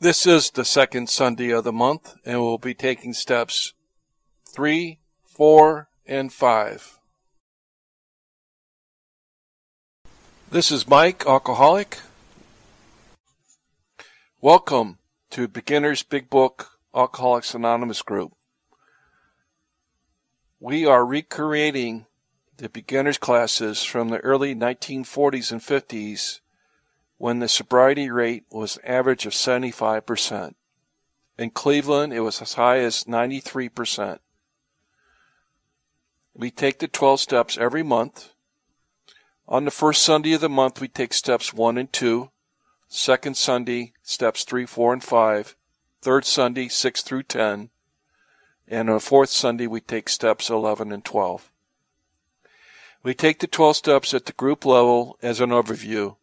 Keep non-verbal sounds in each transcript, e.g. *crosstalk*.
This is the second Sunday of the month, and we'll be taking steps three, four, and five. This is Mike, alcoholic. Welcome to Beginner's Big Book Alcoholics Anonymous group. We are recreating the beginner's classes from the early 1940s and 50s when the sobriety rate was an average of 75%. In Cleveland, it was as high as 93%. We take the 12 steps every month. On the first Sunday of the month, we take steps 1 and 2. Second Sunday, steps 3, 4, and 5. Third Sunday, 6 through 10. And on the fourth Sunday, we take steps 11 and 12. We take the 12 steps at the group level as an overview.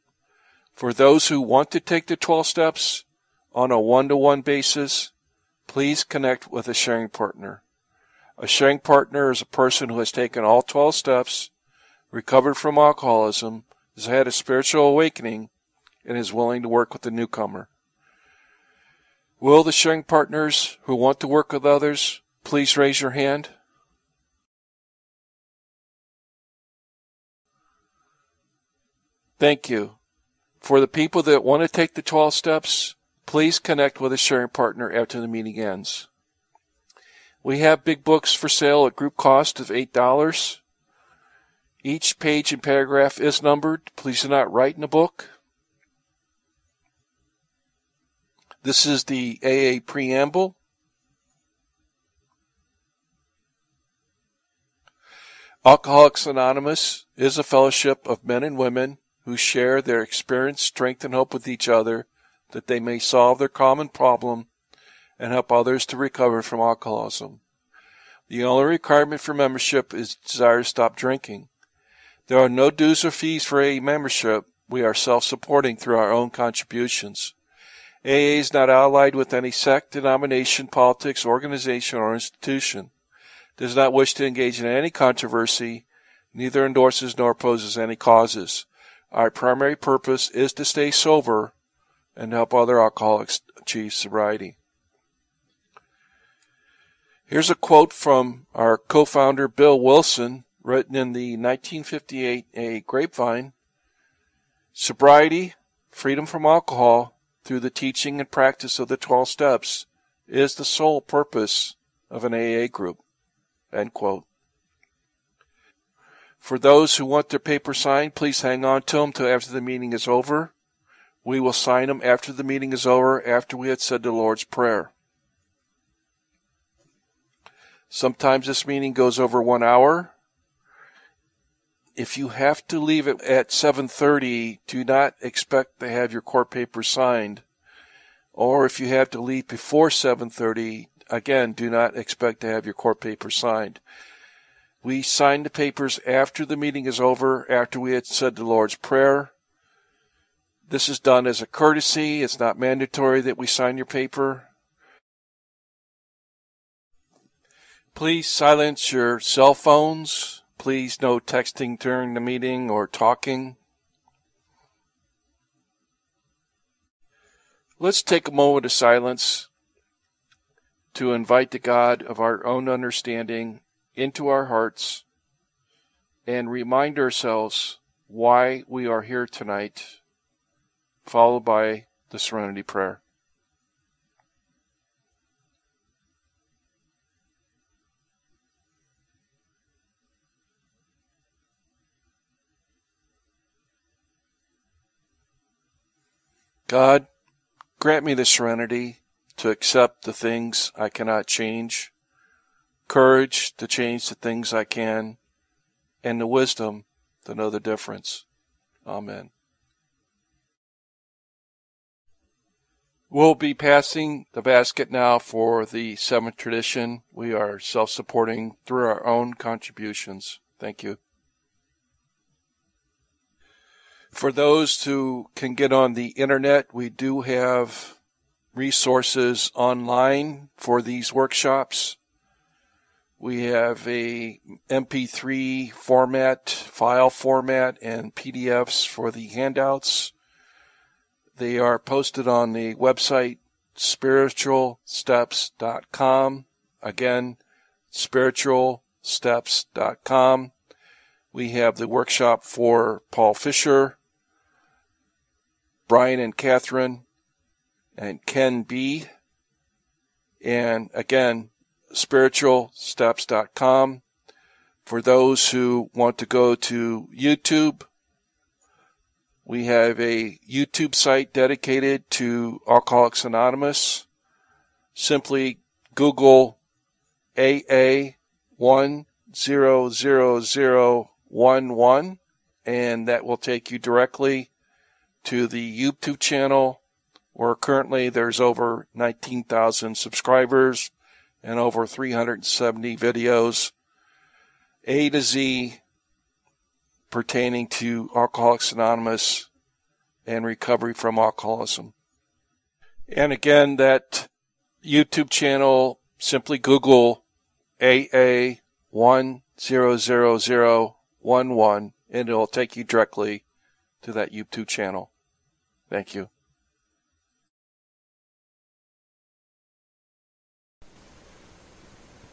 For those who want to take the 12 steps on a one to one basis, please connect with a sharing partner. A sharing partner is a person who has taken all 12 steps, recovered from alcoholism, has had a spiritual awakening, and is willing to work with the newcomer. Will the sharing partners who want to work with others please raise your hand? Thank you. For the people that want to take the 12 steps, please connect with a sharing partner after the meeting ends. We have big books for sale at group cost of $8. Each page and paragraph is numbered. Please do not write in the book. This is the AA preamble. Alcoholics Anonymous is a fellowship of men and women who share their experience, strength, and hope with each other that they may solve their common problem and help others to recover from alcoholism. The only requirement for membership is desire to stop drinking. There are no dues or fees for AA membership. We are self-supporting through our own contributions. AA is not allied with any sect, denomination, politics, organization, or institution. Does not wish to engage in any controversy, neither endorses nor opposes any causes. Our primary purpose is to stay sober and help other alcoholics achieve sobriety. Here's a quote from our co-founder Bill Wilson, written in the 1958 A Grapevine. Sobriety, freedom from alcohol, through the teaching and practice of the 12 steps, is the sole purpose of an AA group. End quote. For those who want their paper signed, please hang on to them till after the meeting is over. We will sign them after the meeting is over, after we had said the Lord's Prayer. Sometimes this meeting goes over one hour. If you have to leave it at 7.30, do not expect to have your court papers signed. Or if you have to leave before 7.30, again, do not expect to have your court papers signed. We sign the papers after the meeting is over, after we had said the Lord's Prayer. This is done as a courtesy. It's not mandatory that we sign your paper. Please silence your cell phones. Please no texting during the meeting or talking. Let's take a moment of silence to invite the God of our own understanding into our hearts and remind ourselves why we are here tonight, followed by the Serenity Prayer. God, grant me the serenity to accept the things I cannot change courage to change the things I can, and the wisdom to know the difference. Amen. We'll be passing the basket now for the seventh tradition. We are self supporting through our own contributions. Thank you. For those who can get on the internet, we do have resources online for these workshops. We have a MP3 format, file format, and PDFs for the handouts. They are posted on the website spiritualsteps.com. Again, spiritualsteps.com. We have the workshop for Paul Fisher, Brian and Katherine, and Ken B. And again, spiritualsteps.com. For those who want to go to YouTube, we have a YouTube site dedicated to Alcoholics Anonymous. Simply Google AA10011 and that will take you directly to the YouTube channel where currently there's over 19,000 subscribers and over 370 videos A to Z pertaining to Alcoholics Anonymous and recovery from alcoholism. And again, that YouTube channel, simply Google AA10011 and it'll take you directly to that YouTube channel. Thank you.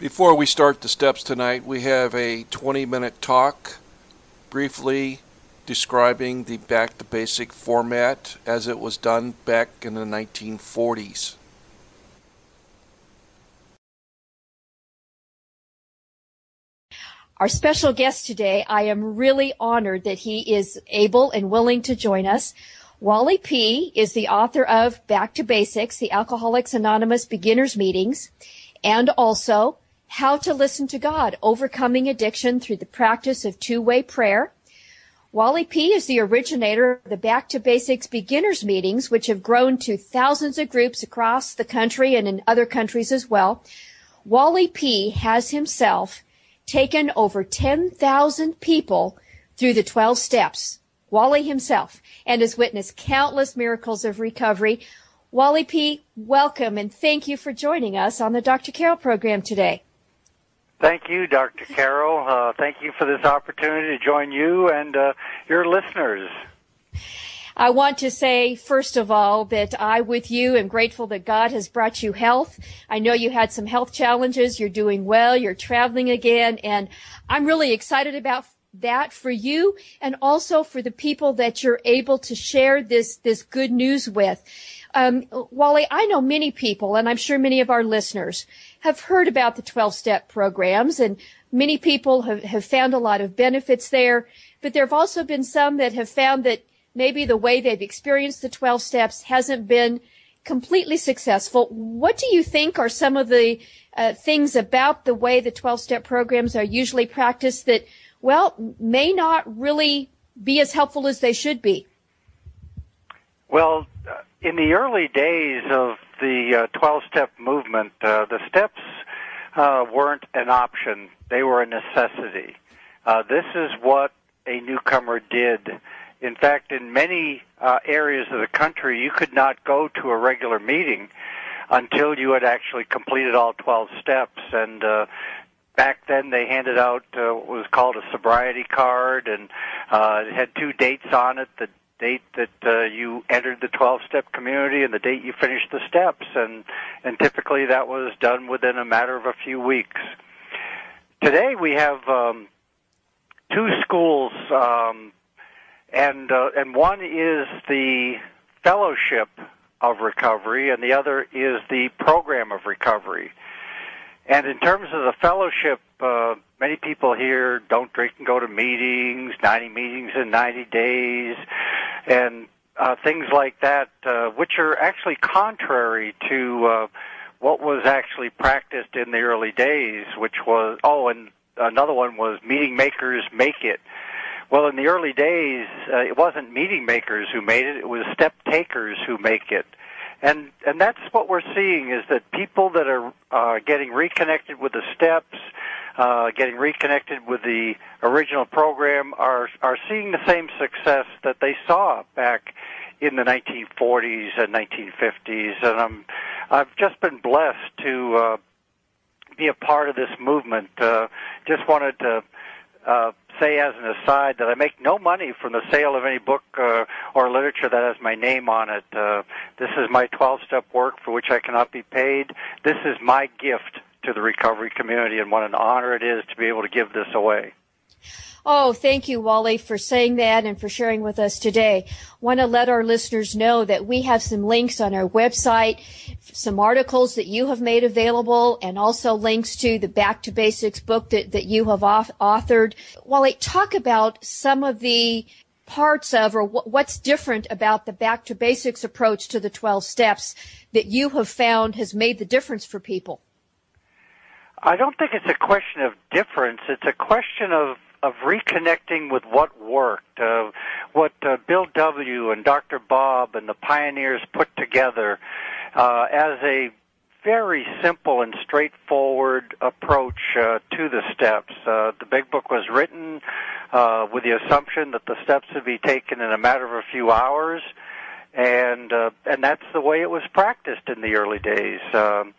Before we start the steps tonight, we have a 20 minute talk briefly describing the back to basic format as it was done back in the 1940s. Our special guest today, I am really honored that he is able and willing to join us. Wally P. is the author of Back to Basics, the Alcoholics Anonymous Beginners Meetings, and also how to Listen to God, Overcoming Addiction Through the Practice of Two-Way Prayer. Wally P. is the originator of the Back to Basics Beginners Meetings, which have grown to thousands of groups across the country and in other countries as well. Wally P. has himself taken over 10,000 people through the 12 steps. Wally himself and has witnessed countless miracles of recovery. Wally P., welcome and thank you for joining us on the Dr. Carol program today. Thank you, Dr. Carol. Uh, thank you for this opportunity to join you and uh, your listeners. I want to say, first of all, that I, with you, am grateful that God has brought you health. I know you had some health challenges. You're doing well. You're traveling again. And I'm really excited about that for you and also for the people that you're able to share this, this good news with. Um, Wally, I know many people, and I'm sure many of our listeners have heard about the 12 step programs and many people have, have found a lot of benefits there. But there have also been some that have found that maybe the way they've experienced the 12 steps hasn't been completely successful. What do you think are some of the uh, things about the way the 12 step programs are usually practiced that, well, may not really be as helpful as they should be? Well, in the early days of the 12 uh, step movement, uh, the steps uh, weren't an option, they were a necessity. Uh, this is what a newcomer did. In fact, in many uh, areas of the country, you could not go to a regular meeting until you had actually completed all 12 steps. And uh, back then, they handed out uh, what was called a sobriety card, and uh, it had two dates on it: the date that uh, you entered the 12-step community and the date you finished the steps, and and typically that was done within a matter of a few weeks. Today we have um, two schools, um, and uh, and one is the fellowship of recovery, and the other is the program of recovery. And in terms of the fellowship, uh, many people here don't drink and go to meetings, 90 meetings in 90 days, and uh, things like that, uh, which are actually contrary to uh, what was actually practiced in the early days, which was, oh, and another one was meeting makers make it. Well, in the early days, uh, it wasn't meeting makers who made it, it was step takers who make it and and that's what we're seeing is that people that are uh, getting reconnected with the steps, uh, getting reconnected with the original program, are are seeing the same success that they saw back in the 1940s and 1950s, and I'm I've just been blessed to uh, be a part of this movement. Uh, just wanted to uh, say as an aside that I make no money from the sale of any book uh, or literature that has my name on it. Uh, This is my 12 step work for which I cannot be paid. This is my gift to the recovery community, and what an honor it is to be able to give this away. Oh, thank you, Wally, for saying that and for sharing with us today. Want to let our listeners know that we have some links on our website, some articles that you have made available, and also links to the Back to Basics book that, that you have authored. Wally, talk about some of the parts of or what's different about the back to basics approach to the 12 steps that you have found has made the difference for people? I don't think it's a question of difference. It's a question of of reconnecting with what worked, uh, what uh, Bill W. and Dr. Bob and the pioneers put together uh, as a very simple and straightforward approach uh, to the steps. Uh, the big book was written uh, with the assumption that the steps would be taken in a matter of a few hours, and uh, and that's the way it was practiced in the early days. Um,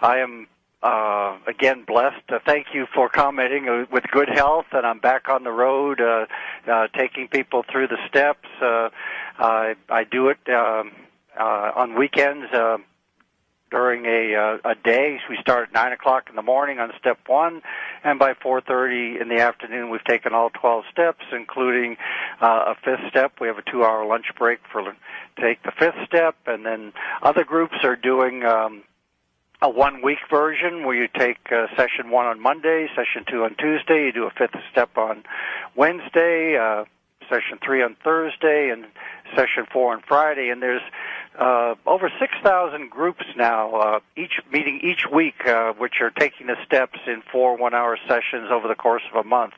I am uh, again blessed. Uh, thank you for commenting uh, with good health, and I'm back on the road, uh, uh, taking people through the steps. Uh, I, I do it um, uh, on weekends. Uh, during a uh, a day. We start at nine o'clock in the morning on step one, and by four thirty in the afternoon, we've taken all twelve steps, including uh, a fifth step. We have a two-hour lunch break for take the fifth step, and then other groups are doing. Um, a one week version where you take uh, session one on Monday, session two on Tuesday, you do a fifth step on Wednesday, uh, session three on Thursday, and session four on Friday. And there's uh, over 6,000 groups now, uh, each meeting each week, uh, which are taking the steps in four one-hour sessions over the course of a month.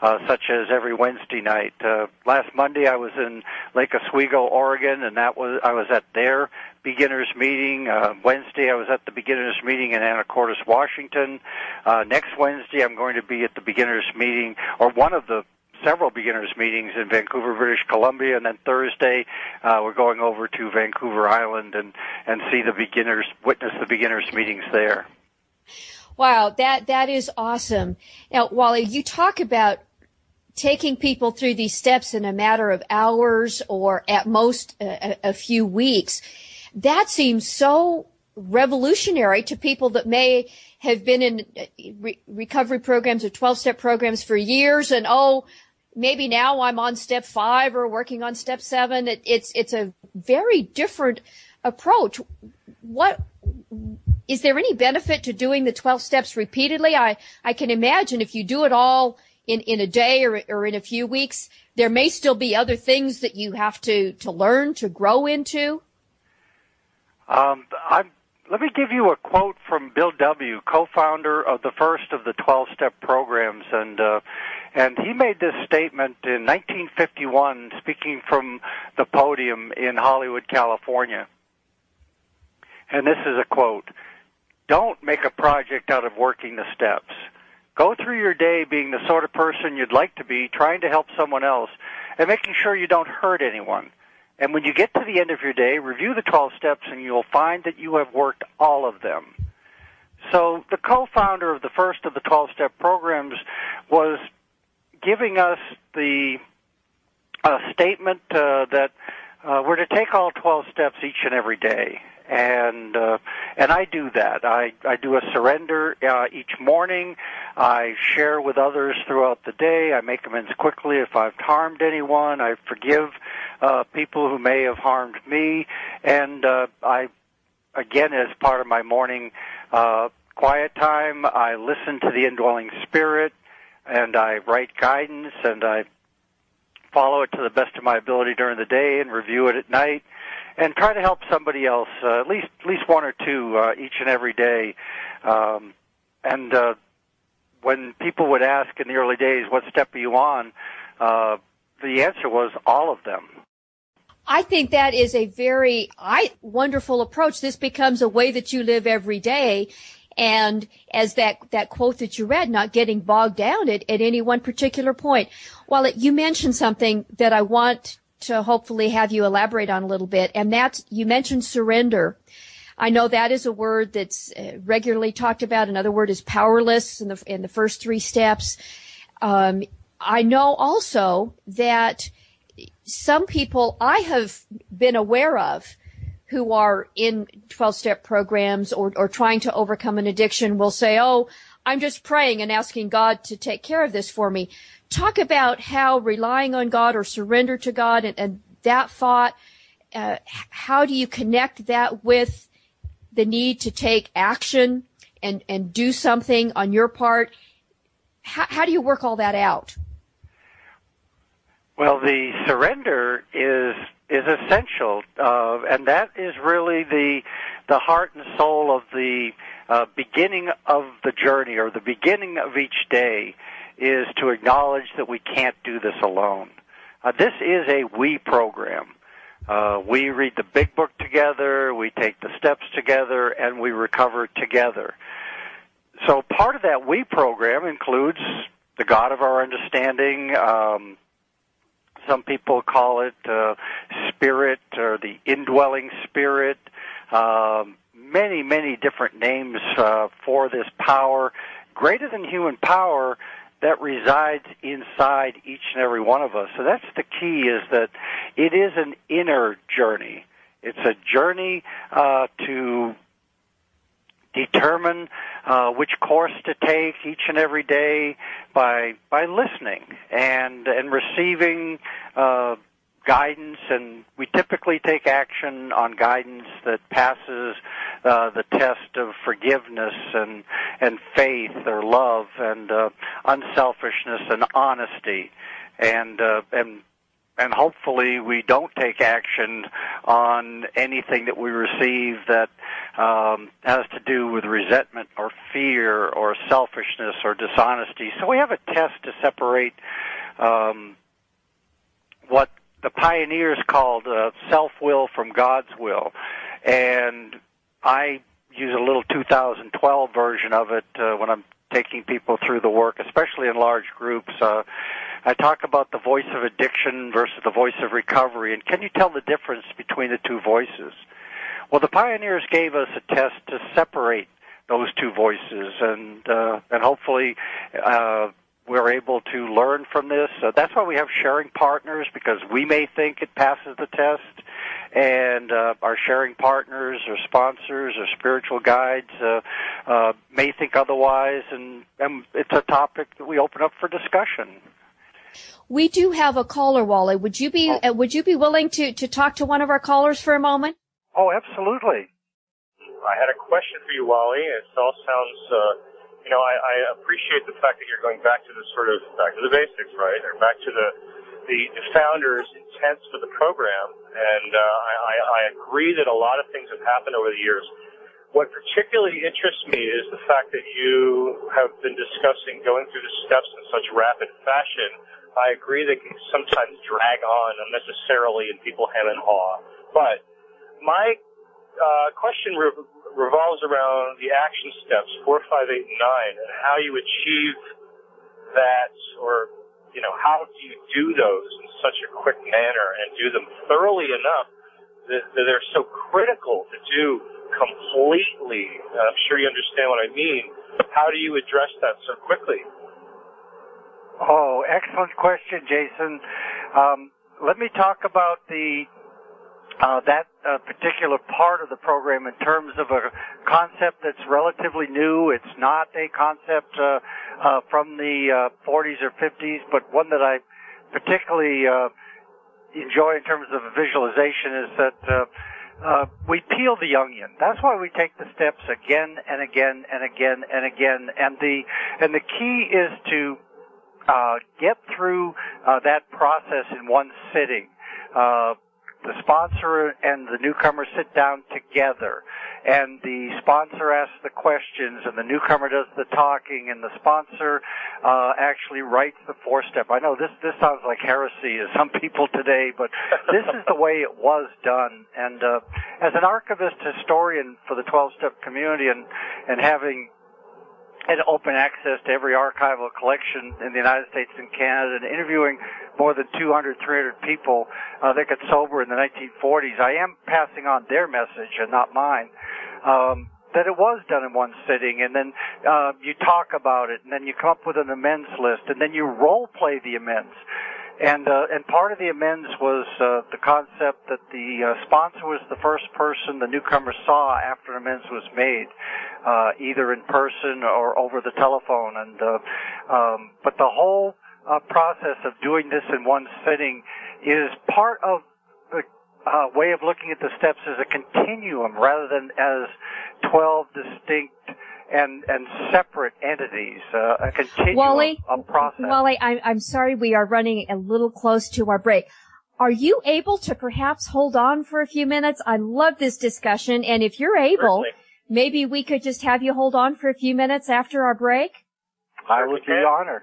Uh, such as every Wednesday night. Uh, last Monday I was in Lake Oswego, Oregon, and that was I was at their beginners meeting. Uh, Wednesday I was at the beginners meeting in Anacortes, Washington. Uh, next Wednesday I'm going to be at the beginners meeting, or one of the several beginners meetings in Vancouver, British Columbia, and then Thursday uh, we're going over to Vancouver Island and and see the beginners, witness the beginners meetings there. Wow, that that is awesome. Now, Wally, you talk about taking people through these steps in a matter of hours or at most a, a few weeks. That seems so revolutionary to people that may have been in uh, re- recovery programs or 12 step programs for years and oh maybe now I'm on step five or working on step seven. It, it's, it's a very different approach. What, is there any benefit to doing the 12 steps repeatedly? I, I can imagine if you do it all in, in a day or, or in a few weeks, there may still be other things that you have to, to learn to grow into. Um, I'm let me give you a quote from Bill W., co-founder of the first of the 12-step programs, and uh, and he made this statement in 1951, speaking from the podium in Hollywood, California. And this is a quote: "Don't make a project out of working the steps. Go through your day being the sort of person you'd like to be, trying to help someone else, and making sure you don't hurt anyone." And when you get to the end of your day, review the 12 steps and you'll find that you have worked all of them. So the co-founder of the first of the 12 step programs was giving us the uh, statement uh, that uh, we're to take all 12 steps each and every day and uh, and I do that. I I do a surrender uh, each morning. I share with others throughout the day. I make amends quickly if I've harmed anyone. I forgive uh, people who may have harmed me, and uh, I again as part of my morning uh, quiet time, I listen to the indwelling spirit, and I write guidance, and I follow it to the best of my ability during the day, and review it at night and try to help somebody else, uh, at least at least one or two uh, each and every day. Um, and uh, when people would ask in the early days, "What step are you on?" Uh, the answer was all of them. I think that is a very I, wonderful approach. This becomes a way that you live every day. And as that, that quote that you read, not getting bogged down at, at any one particular point. While you mentioned something that I want to hopefully have you elaborate on a little bit. And that's, you mentioned surrender. I know that is a word that's uh, regularly talked about. Another word is powerless in the, in the first three steps. Um, I know also that some people I have been aware of who are in 12 step programs or, or trying to overcome an addiction will say, Oh, I'm just praying and asking God to take care of this for me. Talk about how relying on God or surrender to God and, and that thought, uh, how do you connect that with the need to take action and, and do something on your part? How, how do you work all that out? Well, the surrender is is essential, uh, and that is really the the heart and soul of the uh, beginning of the journey or the beginning of each day is to acknowledge that we can't do this alone. Uh, this is a we program. Uh, we read the big book together, we take the steps together, and we recover together. So part of that we program includes the God of our understanding. Um, some people call it uh, spirit or the indwelling spirit. Um, many, many different names uh, for this power, greater than human power that resides inside each and every one of us. So that's the key is that it is an inner journey. It's a journey uh, to determine uh, which course to take each and every day by by listening and and receiving uh, guidance, and we typically take action on guidance that passes uh, the test of forgiveness and and faith or love and uh, unselfishness and honesty, and uh, and and hopefully we don't take action on anything that we receive that um, has to do with resentment or fear or selfishness or dishonesty. So we have a test to separate um, what the pioneers called uh, self-will from God's will, and I use a little 2012 version of it uh, when I'm taking people through the work, especially in large groups. Uh, I talk about the voice of addiction versus the voice of recovery, and can you tell the difference between the two voices? Well, the pioneers gave us a test to separate those two voices, and uh, and hopefully uh, we're able to learn from this. Uh, that's why we have sharing partners because we may think it passes the test, and uh, our sharing partners or sponsors or spiritual guides uh, uh, may think otherwise, and, and it's a topic that we open up for discussion. We do have a caller, Wally. Would you be oh. uh, would you be willing to to talk to one of our callers for a moment? Oh, absolutely. I had a question for you, Wally. It all sounds uh, you know, I, I appreciate the fact that you're going back to the sort of back to the basics, right, or back to the the, the founders' intents for the program. And uh, I, I agree that a lot of things have happened over the years. What particularly interests me is the fact that you have been discussing going through the steps in such rapid fashion. I agree that can sometimes drag on unnecessarily and people hem and haw. But my uh, question re- revolves around the action steps four, five, eight, and nine, and how you achieve that, or you know, how do you do those in such a quick manner and do them thoroughly enough that, that they're so critical to do completely? I'm sure you understand what I mean. How do you address that so quickly? Oh, excellent question, Jason. Um, let me talk about the uh, that uh, particular part of the program in terms of a concept that's relatively new. It's not a concept uh, uh, from the uh, 40s or 50s, but one that I particularly uh, enjoy in terms of visualization is that uh, uh, we peel the onion. That's why we take the steps again and again and again and again. And the and the key is to uh, get through uh, that process in one sitting. Uh, the sponsor and the newcomer sit down together and the sponsor asks the questions and the newcomer does the talking and the sponsor uh, actually writes the four step. I know this this sounds like heresy to some *laughs* people today, but this is the way it was done. And uh, as an archivist historian for the 12 step community and and having had open access to every archival collection in the United States and Canada and interviewing more than 200, 300 people uh, that got sober in the 1940s. I am passing on their message and not mine. Um, that it was done in one sitting, and then uh, you talk about it, and then you come up with an amends list, and then you role play the amends. And uh, and part of the amends was uh, the concept that the uh, sponsor was the first person the newcomer saw after amends was made, uh, either in person or over the telephone. And uh, um, but the whole uh, process of doing this in one sitting is part of the way of looking at the steps as a continuum rather than as 12 distinct and and separate entities, uh, a continuum Wally, of process. Wally, I'm, I'm sorry we are running a little close to our break. Are you able to perhaps hold on for a few minutes? I love this discussion, and if you're able, Certainly. maybe we could just have you hold on for a few minutes after our break. I would be honored.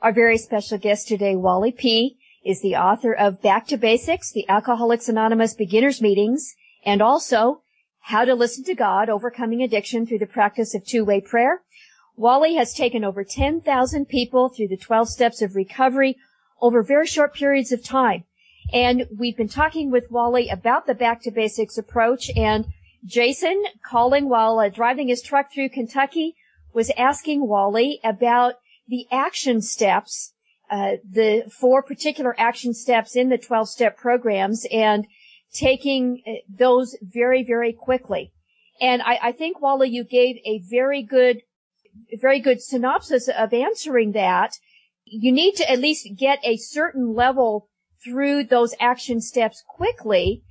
Our very special guest today, Wally P., is the author of Back to Basics, the Alcoholics Anonymous Beginners Meetings, and also How to Listen to God, Overcoming Addiction Through the Practice of Two-Way Prayer. Wally has taken over 10,000 people through the 12 steps of recovery over very short periods of time. And we've been talking with Wally about the Back to Basics approach and Jason calling while uh, driving his truck through Kentucky was asking Wally about the action steps, uh, the four particular action steps in the 12 step programs and taking uh, those very, very quickly. And I, I think Wally, you gave a very good, very good synopsis of answering that. You need to at least get a certain level through those action steps quickly,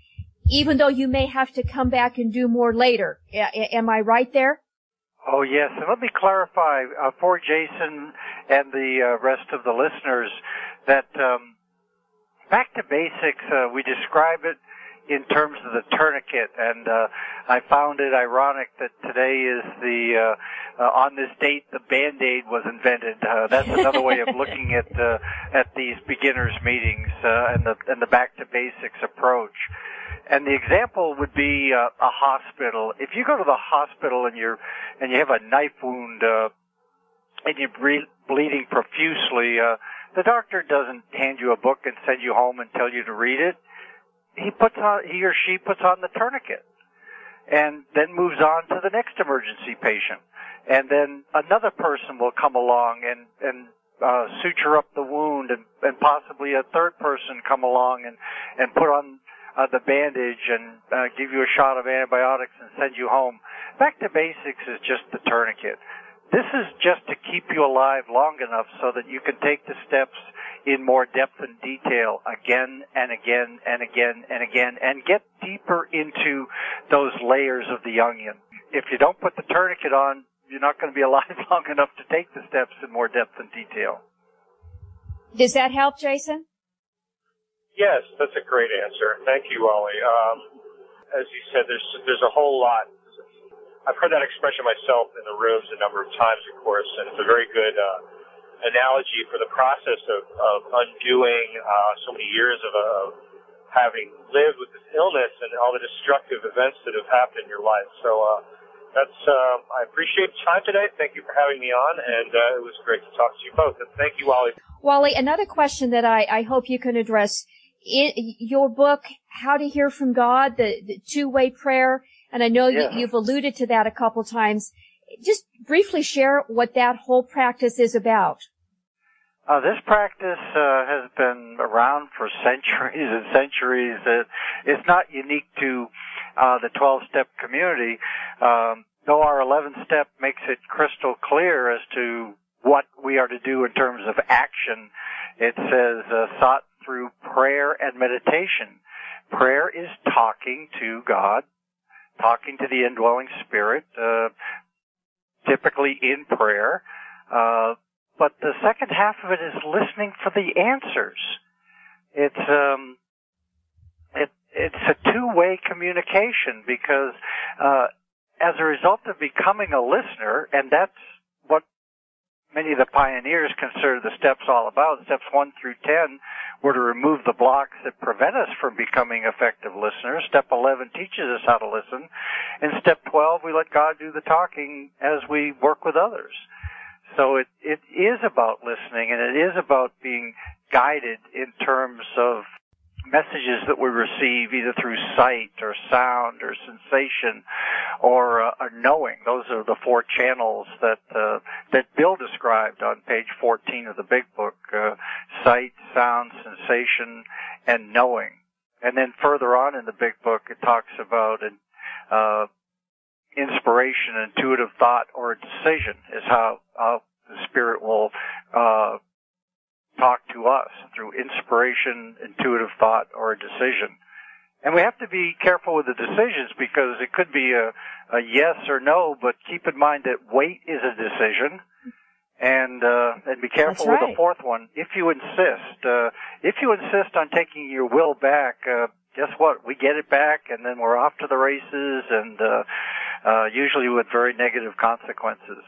even though you may have to come back and do more later. A- am I right there? Oh yes, and let me clarify uh, for Jason and the uh, rest of the listeners that um, back to basics. Uh, we describe it in terms of the tourniquet, and uh, I found it ironic that today is the uh, uh, on this date the Band-Aid was invented. Uh, that's another way of looking at uh, at these beginners meetings uh, and the and the back to basics approach. And the example would be uh, a hospital. If you go to the hospital and you're and you have a knife wound uh, and you're bre- bleeding profusely, uh, the doctor doesn't hand you a book and send you home and tell you to read it. He puts on he or she puts on the tourniquet and then moves on to the next emergency patient. And then another person will come along and and uh, suture up the wound, and, and possibly a third person come along and and put on uh, the bandage and uh, give you a shot of antibiotics and send you home. Back to basics is just the tourniquet. This is just to keep you alive long enough so that you can take the steps in more depth and detail again and again and again and again and get deeper into those layers of the onion. If you don't put the tourniquet on, you're not going to be alive *laughs* long enough to take the steps in more depth and detail. Does that help, Jason? Yes, that's a great answer. Thank you, Wally. Um, as you said, there's there's a whole lot. I've heard that expression myself in the rooms a number of times, of course, and it's a very good uh, analogy for the process of, of undoing uh, so many years of, of having lived with this illness and all the destructive events that have happened in your life. So uh, that's um, I appreciate your time today. Thank you for having me on, and uh, it was great to talk to you both. And thank you, Wally. Wally, another question that I, I hope you can address. In your book, How to Hear from God, the, the two-way prayer, and I know Yeah. you, you've alluded to that a couple times. Just briefly share what that whole practice is about. Uh, this practice uh, has been around for centuries and centuries. It, it's not unique to uh, the 12-step community, um, though our 11-step makes it crystal clear as to what we are to do in terms of action. It says uh, sought through prayer and meditation. Prayer is talking to God, talking to the indwelling spirit, uh, typically in prayer. Uh, but the second half of it is listening for the answers. It's um, it it's a two-way communication because uh, as a result of becoming a listener, and that's many of the pioneers consider the steps all about. Steps one through ten were to remove the blocks that prevent us from becoming effective listeners. Step eleven teaches us how to listen, and step twelve we let God do the talking as we work with others. So it, it is about listening and it is about being guided in terms of messages that we receive either through sight or sound or sensation or, uh, knowing. Those are the four channels that uh, that Bill described on page 14 of the Big Book: uh, sight, sound, sensation, and knowing. And then further on in the Big Book, it talks about uh, inspiration, intuitive thought, or a decision is how, how the Spirit will uh, talk to us through inspiration, intuitive thought, or a decision. And we have to be careful with the decisions because it could be a, a yes or no, but keep in mind that wait is a decision. And uh, and be careful right. with the fourth one. If you insist, uh, if you insist on taking your will back, uh, guess what? We get it back, and then we're off to the races, and uh, uh, usually with very negative consequences.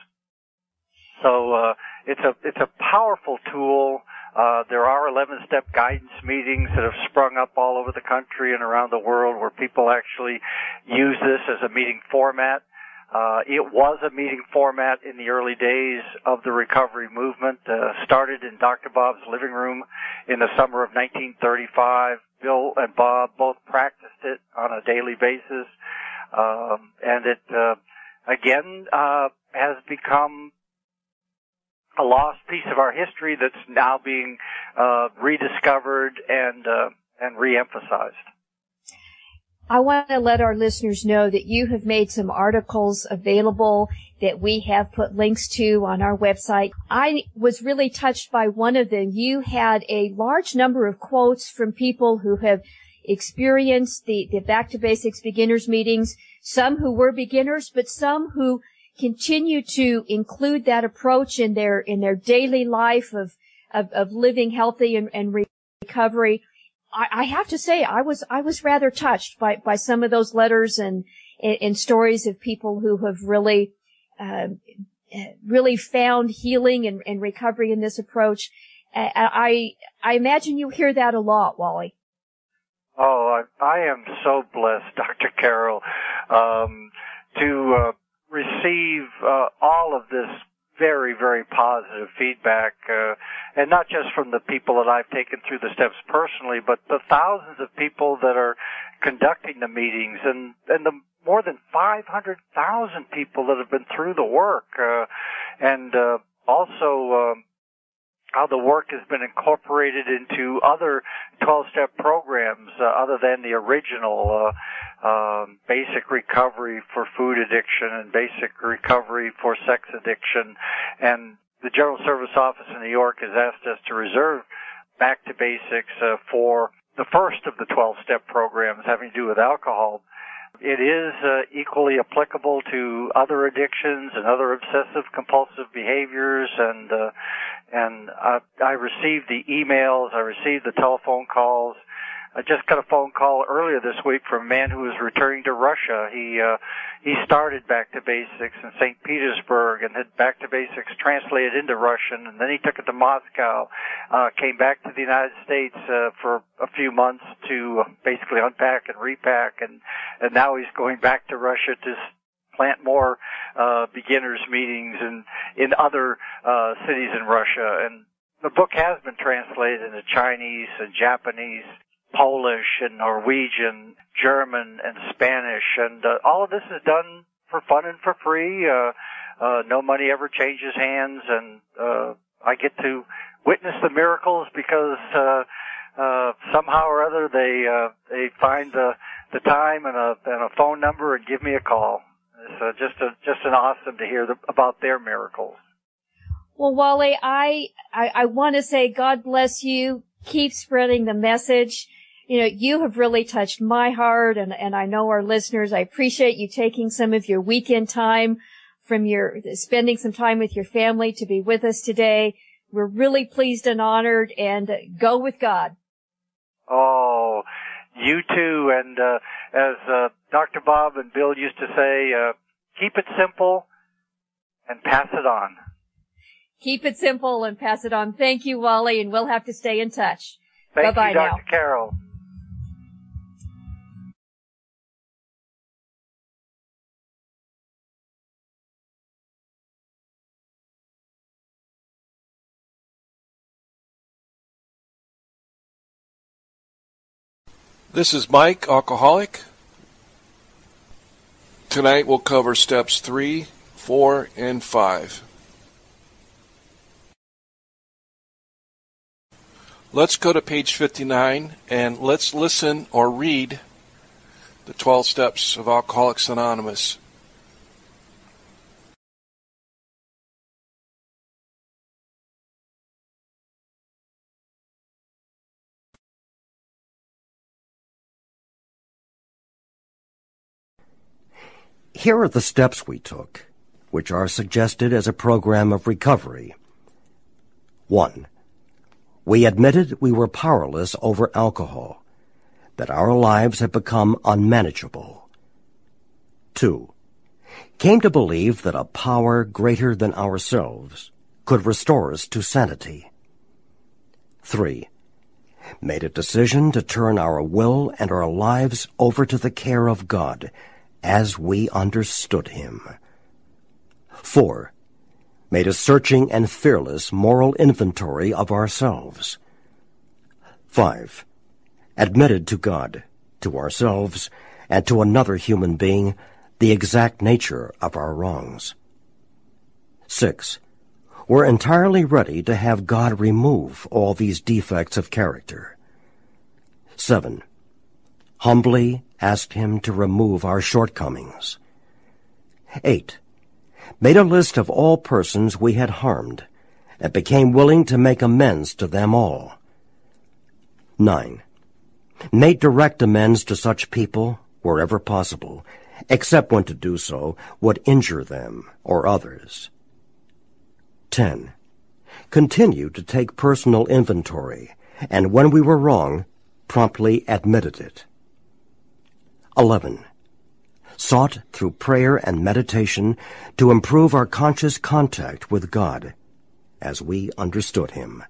So uh, it's a it's a powerful tool. Uh, there are 11 step guidance meetings that have sprung up all over the country and around the world where people actually use this as a meeting format. Uh, it was a meeting format in the early days of the recovery movement. Uh, started in Dr. Bob's living room in the summer of 1935. Bill and Bob both practiced it on a daily basis, um, and it uh, again uh, has become a lost piece of our history that's now being uh, rediscovered and uh, and reemphasized. I want to let our listeners know that you have made some articles available that we have put links to on our website. I was really touched by one of them. You had a large number of quotes from people who have experienced the, the back to basics beginners meetings, some who were beginners, but some who continue to include that approach in their in their daily life of of, of living healthy and, and recovery. I, I, have to say I was I was rather touched by by some of those letters and and, stories of people who have really uh, really found healing and, and, recovery in this approach. I I imagine you hear that a lot, Wally. Oh, I, I am so blessed, *laughs* Dr. Carol, um, to uh, receive uh, all of this very, very positive feedback, uh, and not just from the people that I've taken through the steps personally, but the thousands of people that are conducting the meetings and, and the more than 500,000 people that have been through the work, uh, and, uh, also, um, how the work has been incorporated into other 12-step programs uh, other than the original uh, um, basic recovery for food addiction and basic recovery for sex addiction. And the General Service Office in New York has asked us to reserve back to basics uh, for the first of the 12-step programs having to do with alcohol. It is uh, equally applicable to other addictions and other obsessive compulsive behaviors and uh, and I, I received the emails, I received the telephone calls. I just got a phone call earlier this week from a man who was returning to Russia. He uh, he started Back to Basics in St. Petersburg and had Back to Basics translated into Russian, and then he took it to Moscow. Uh, came back to the United States uh, for a few months to basically unpack and repack, and and now he's going back to Russia to plant more uh, beginners meetings in in other uh, cities in Russia. And the book has been translated into Chinese and Japanese, Polish and Norwegian, German and Spanish, and uh, all of this is done for fun and for free. Uh, uh, no money ever changes hands, and uh, I get to witness the miracles because uh, uh, somehow or other they uh, they find the the time and a and a phone number and give me a call. It's uh, just a, just an awesome to hear the, about their miracles. Well, Wally, I, I, I want to say God bless you. Keep spreading the message. You know, you have really touched my heart and, and I know our listeners. I appreciate you taking some of your weekend time from your, spending some time with your family to be with us today. We're really pleased and honored and go with God. Oh, you too. And, uh, as, uh, Dr. Bob and Bill used to say, uh, keep it simple and pass it on. Keep it simple and pass it on. Thank you, Wally, and we'll have to stay in touch. Thank Bye-bye you, Dr. now. Carol. This is Mike, alcoholic. Tonight we'll cover steps 3, 4, and 5. Let's go to page 59 and let's listen or read the 12 steps of Alcoholics Anonymous. Here are the steps we took, which are suggested as a program of recovery. 1. We admitted we were powerless over alcohol, that our lives had become unmanageable. 2. Came to believe that a power greater than ourselves could restore us to sanity. 3. Made a decision to turn our will and our lives over to the care of God as we understood him. 4. Made a searching and fearless moral inventory of ourselves. 5. Admitted to God, to ourselves, and to another human being the exact nature of our wrongs. 6. We're entirely ready to have God remove all these defects of character. 7 humbly asked him to remove our shortcomings. 8. Made a list of all persons we had harmed, and became willing to make amends to them all. 9. Made direct amends to such people wherever possible, except when to do so would injure them or others. 10. Continued to take personal inventory, and when we were wrong, promptly admitted it. 11. Sought through prayer and meditation to improve our conscious contact with God as we understood Him,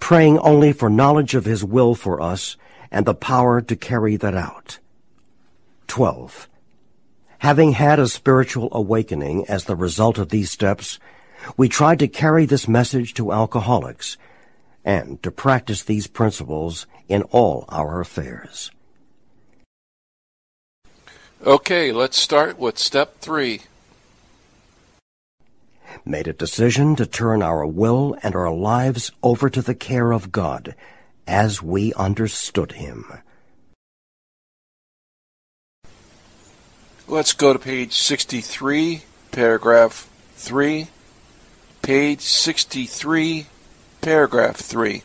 praying only for knowledge of His will for us and the power to carry that out. 12. Having had a spiritual awakening as the result of these steps, we tried to carry this message to alcoholics and to practice these principles in all our affairs. Okay, let's start with step three. Made a decision to turn our will and our lives over to the care of God as we understood Him. Let's go to page 63, paragraph 3. Page 63, paragraph 3.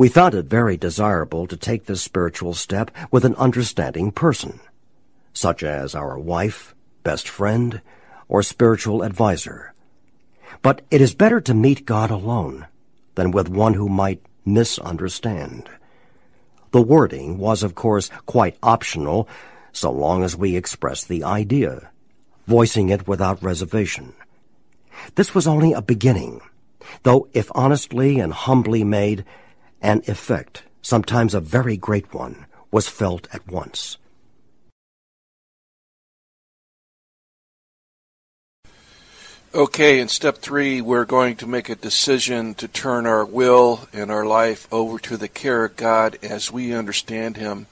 We thought it very desirable to take this spiritual step with an understanding person, such as our wife, best friend, or spiritual adviser. But it is better to meet God alone than with one who might misunderstand. The wording was, of course, quite optional so long as we expressed the idea, voicing it without reservation. This was only a beginning, though if honestly and humbly made, an effect, sometimes a very great one, was felt at once. Okay, in step three, we're going to make a decision to turn our will and our life over to the care of God as we understand Him.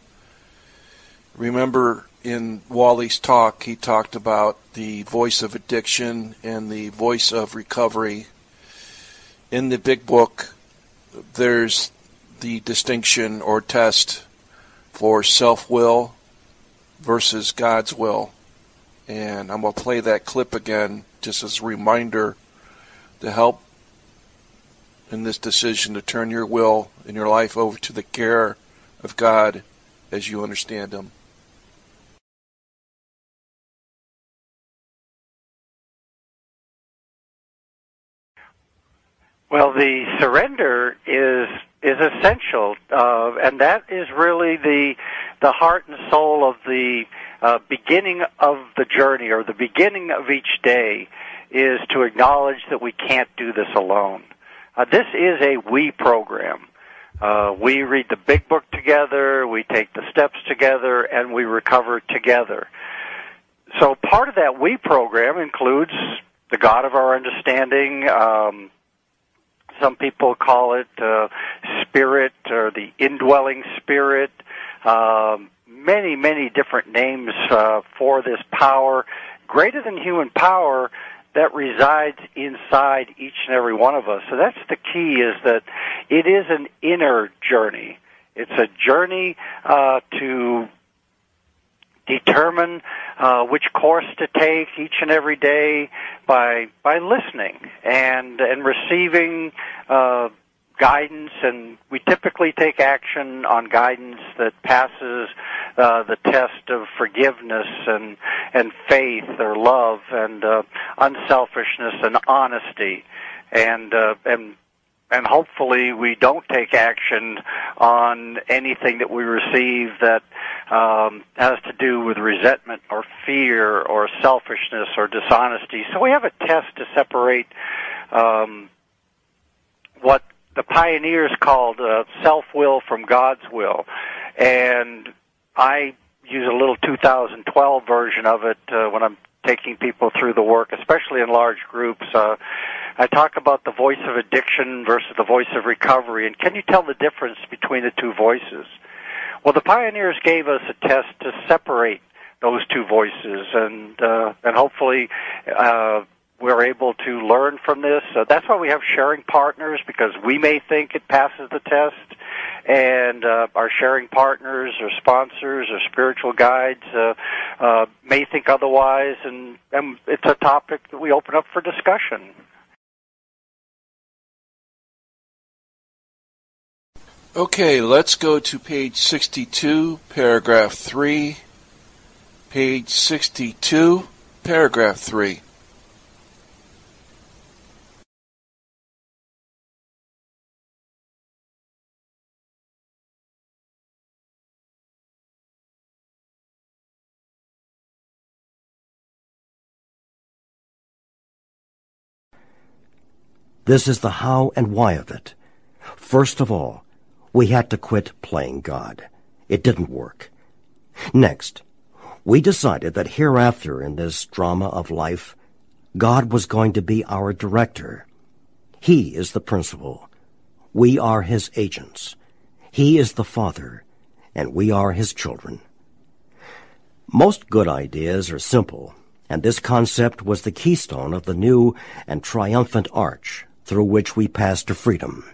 Remember in Wally's talk, he talked about the voice of addiction and the voice of recovery. In the big book, there's the distinction or test for self will versus God's will. And I'm going to play that clip again just as a reminder to help in this decision to turn your will and your life over to the care of God as you understand Him. Well, the surrender is is essential, uh, and that is really the the heart and soul of the uh, beginning of the journey or the beginning of each day is to acknowledge that we can't do this alone. Uh, this is a we program. Uh, we read the big book together, we take the steps together, and we recover together. So part of that we program includes the God of our understanding. Um, some people call it uh, spirit or the indwelling spirit. Um, many, many different names uh, for this power, greater than human power that resides inside each and every one of us. So that's the key is that it is an inner journey. It's a journey uh, to determine uh, which course to take each and every day by by listening and and receiving uh, guidance, and we typically take action on guidance that passes uh, the test of forgiveness and and faith or love and uh, unselfishness and honesty, and uh, and and hopefully we don't take action on anything that we receive that um, has to do with resentment or fear or selfishness or dishonesty. So we have a test to separate um, what the pioneers called uh, self will from God's will, and I use a little 2012 version of it uh, when I'm taking people through the work, especially in large groups. Uh, I talk about the voice of addiction versus the voice of recovery, and can you tell the difference between the two voices? Well, the pioneers gave us a test to separate those two voices, and uh, and hopefully. Uh, we're able to learn from this. Uh, that's why we have sharing partners because we may think it passes the test, and uh, our sharing partners or sponsors or spiritual guides uh, uh, may think otherwise, and, and it's a topic that we open up for discussion. Okay, let's go to page 62, paragraph 3. Page 62, paragraph 3. This is the how and why of it. First of all, we had to quit playing God. It didn't work. Next, we decided that hereafter in this drama of life, God was going to be our director. He is the principal. We are his agents. He is the father, and we are his children. Most good ideas are simple, and this concept was the keystone of the new and triumphant arch through which we pass to freedom.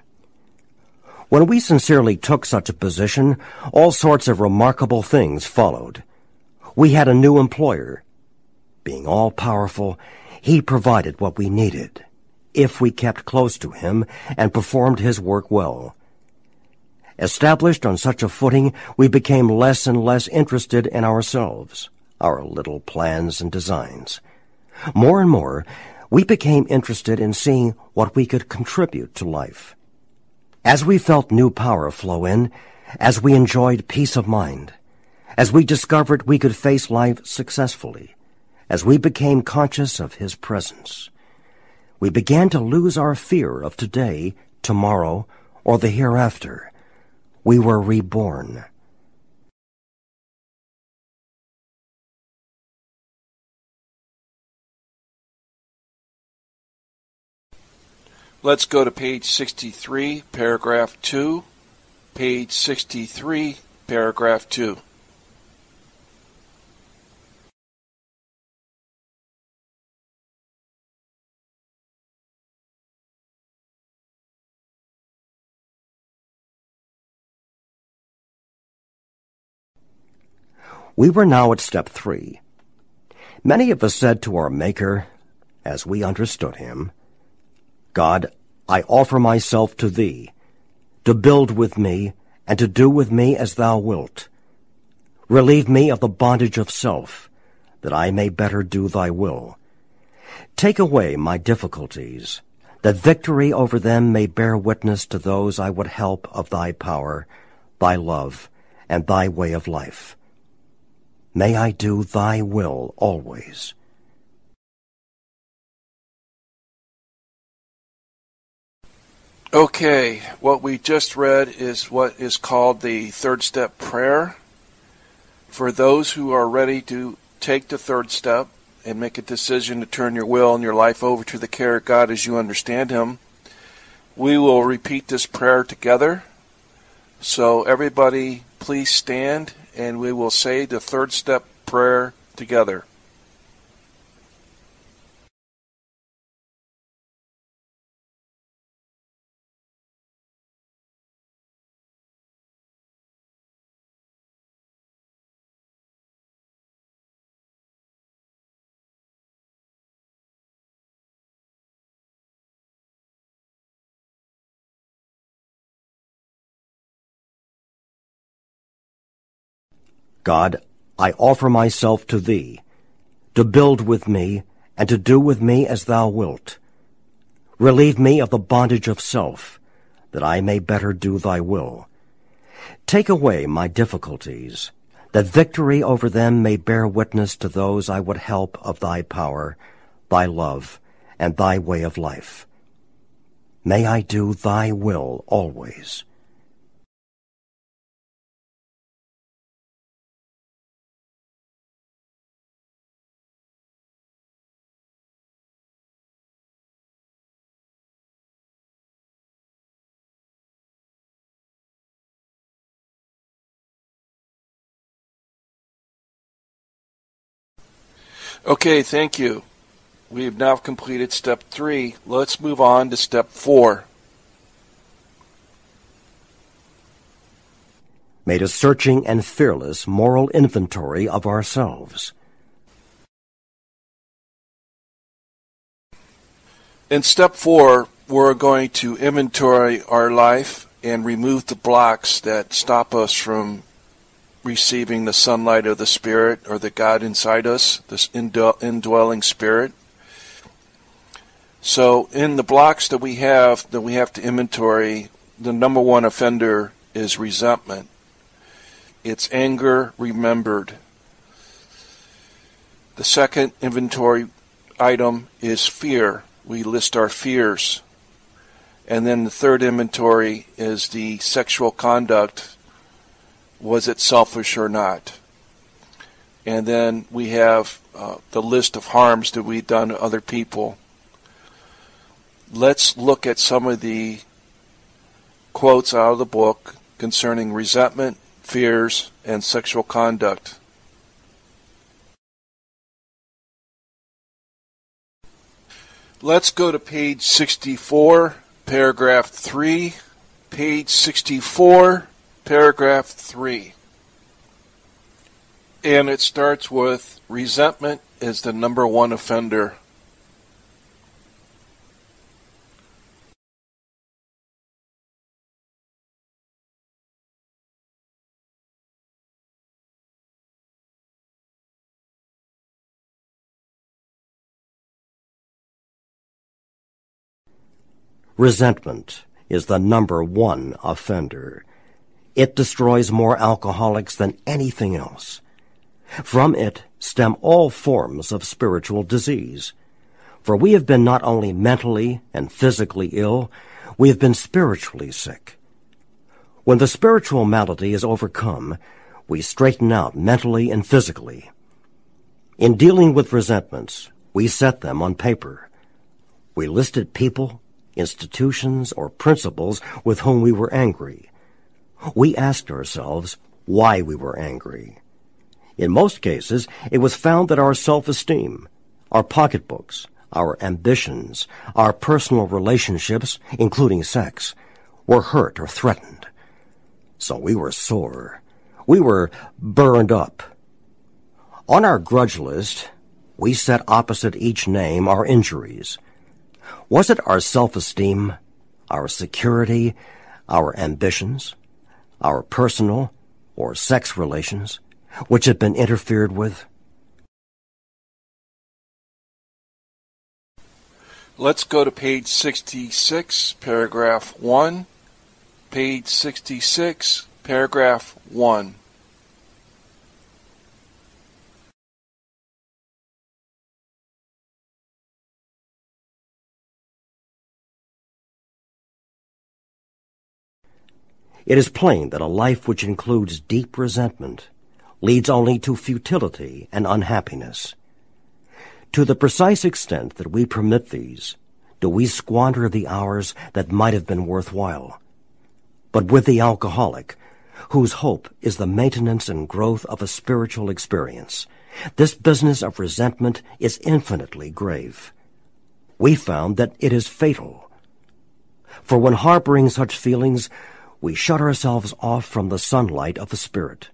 When we sincerely took such a position, all sorts of remarkable things followed. We had a new employer. Being all-powerful, he provided what we needed, if we kept close to him and performed his work well. Established on such a footing, we became less and less interested in ourselves, our little plans and designs. More and more, we became interested in seeing what we could contribute to life. As we felt new power flow in, as we enjoyed peace of mind, as we discovered we could face life successfully, as we became conscious of His presence, we began to lose our fear of today, tomorrow, or the hereafter. We were reborn. Let's go to page 63, paragraph 2. Page 63, paragraph 2. We were now at step three. Many of us said to our Maker, as we understood him, God, I offer myself to thee, to build with me, and to do with me as thou wilt. Relieve me of the bondage of self, that I may better do thy will. Take away my difficulties, that victory over them may bear witness to those I would help of thy power, thy love, and thy way of life. May I do thy will always. Okay, what we just read is what is called the third step prayer. For those who are ready to take the third step and make a decision to turn your will and your life over to the care of God as you understand Him, we will repeat this prayer together. So, everybody, please stand and we will say the third step prayer together. God, I offer myself to Thee, to build with me, and to do with me as Thou wilt. Relieve me of the bondage of self, that I may better do Thy will. Take away my difficulties, that victory over them may bear witness to those I would help of Thy power, Thy love, and Thy way of life. May I do Thy will always. Okay, thank you. We have now completed step three. Let's move on to step four. Made a searching and fearless moral inventory of ourselves. In step four, we're going to inventory our life and remove the blocks that stop us from receiving the sunlight of the Spirit or the God inside us, this indwelling Spirit. So, in the blocks that we have, that we have to inventory, the number one offender is resentment. It's anger remembered. The second inventory item is fear. We list our fears. And then the third inventory is the sexual conduct was it selfish or not? And then we have uh, the list of harms that we've done to other people. Let's look at some of the quotes out of the book concerning resentment, fears, and sexual conduct. Let's go to page 64, paragraph 3. Page 64 paragraph 3. And it starts with resentment is the number one offender. Resentment is the number one offender. It destroys more alcoholics than anything else. From it stem all forms of spiritual disease. For we have been not only mentally and physically ill, we have been spiritually sick. When the spiritual malady is overcome, we straighten out mentally and physically. In dealing with resentments, we set them on paper. We listed people, institutions, or principles with whom we were angry we asked ourselves why we were angry. In most cases, it was found that our self-esteem, our pocketbooks, our ambitions, our personal relationships, including sex, were hurt or threatened. So we were sore. We were burned up. On our grudge list, we set opposite each name our injuries. Was it our self-esteem, our security, our ambitions, our personal or sex relations, which have been interfered with? Let's go to page 66, paragraph 1. Page 66, paragraph 1. It is plain that a life which includes deep resentment leads only to futility and unhappiness. To the precise extent that we permit these, do we squander the hours that might have been worthwhile. But with the alcoholic, whose hope is the maintenance and growth of a spiritual experience, this business of resentment is infinitely grave. We found that it is fatal. For when harboring such feelings, we shut ourselves off from the sunlight of the Spirit.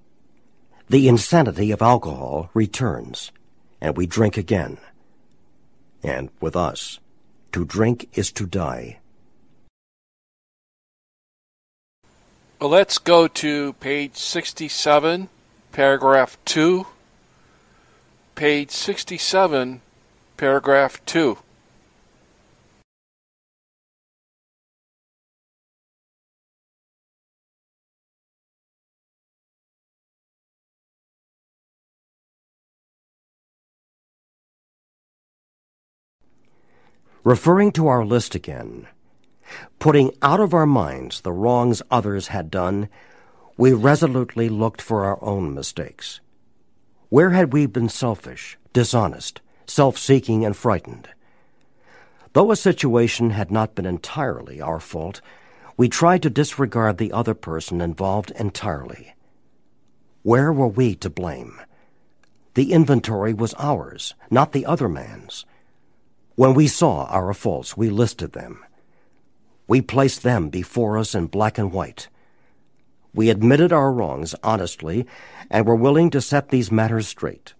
The insanity of alcohol returns, and we drink again. And with us, to drink is to die. Well, let's go to page 67, paragraph 2. Page 67, paragraph 2. Referring to our list again, putting out of our minds the wrongs others had done, we resolutely looked for our own mistakes. Where had we been selfish, dishonest, self-seeking, and frightened? Though a situation had not been entirely our fault, we tried to disregard the other person involved entirely. Where were we to blame? The inventory was ours, not the other man's. When we saw our faults, we listed them. We placed them before us in black and white. We admitted our wrongs honestly and were willing to set these matters straight.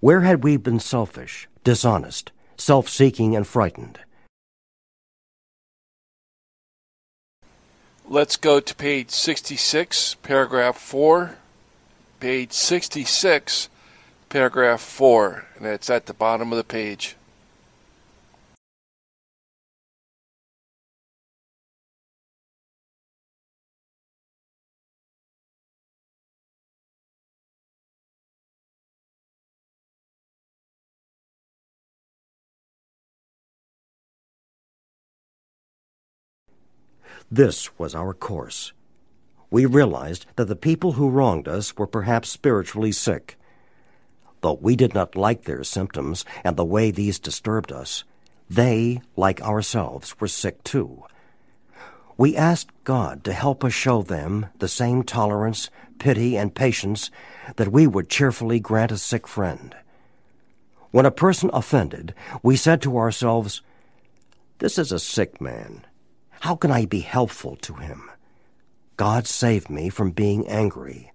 Where had we been selfish, dishonest, self-seeking, and frightened? Let's go to page 66, paragraph 4. Page 66, paragraph 4, and it's at the bottom of the page. This was our course. We realized that the people who wronged us were perhaps spiritually sick Though we did not like their symptoms and the way these disturbed us, they, like ourselves, were sick too. We asked God to help us show them the same tolerance, pity, and patience that we would cheerfully grant a sick friend. When a person offended, we said to ourselves, This is a sick man. How can I be helpful to him? God save me from being angry.